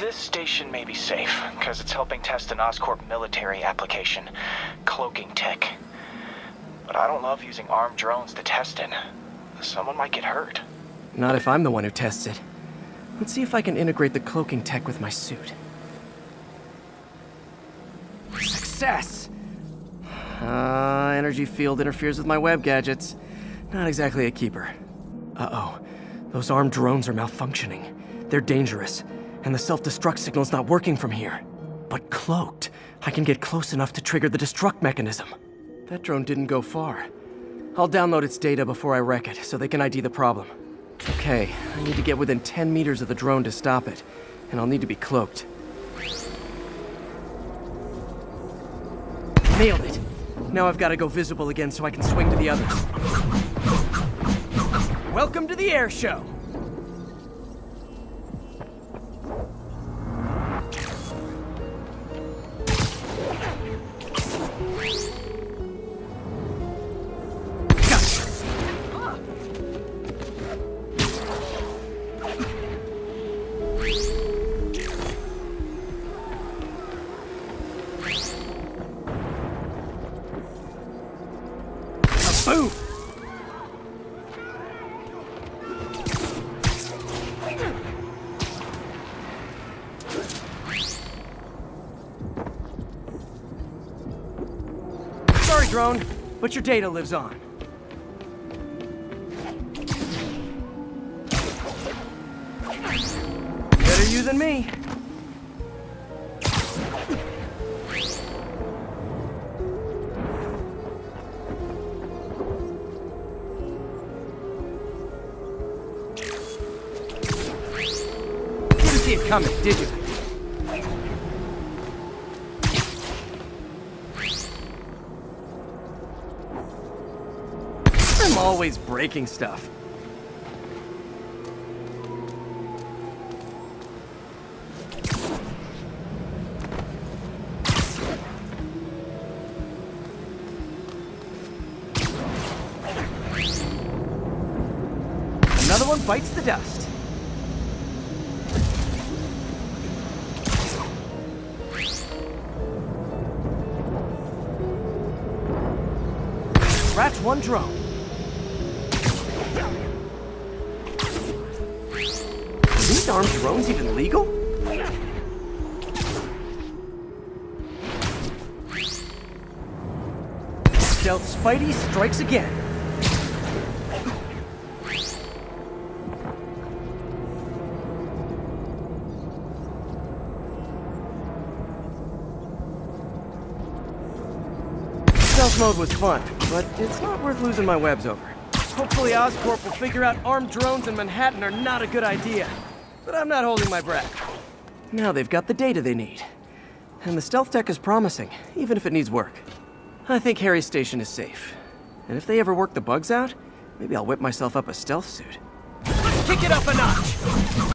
This station may be safe, because it's helping test an Oscorp military application, cloaking tech. But I don't love using armed drones to test in. Someone might get hurt. Not if I'm the one who tests it. Let's see if I can integrate the cloaking tech with my suit. Success! Uh, energy field interferes with my web gadgets. Not exactly a keeper. Uh-oh. Those armed drones are malfunctioning. They're dangerous, and the self-destruct signal's not working from here. But cloaked, I can get close enough to trigger the destruct mechanism. That drone didn't go far. I'll download its data before I wreck it, so they can ID the problem. Okay, I need to get within 10 meters of the drone to stop it, and I'll need to be cloaked. Nailed it! Now I've got to go visible again so I can swing to the others. Welcome to the air show! Boom! Sorry, drone, but your data lives on. Better you than me. See it coming, did you? I'm always breaking stuff. Another one bites the dust. Scratch one drone. Are these armed drones even legal? Stealth Spidey strikes again. Stealth mode was fun, but it's not worth losing my webs over. Hopefully Oscorp will figure out armed drones in Manhattan are not a good idea. But I'm not holding my breath. Now they've got the data they need. And the stealth tech is promising, even if it needs work. I think Harry's station is safe. And if they ever work the bugs out, maybe I'll whip myself up a stealth suit. Let's kick it up a notch!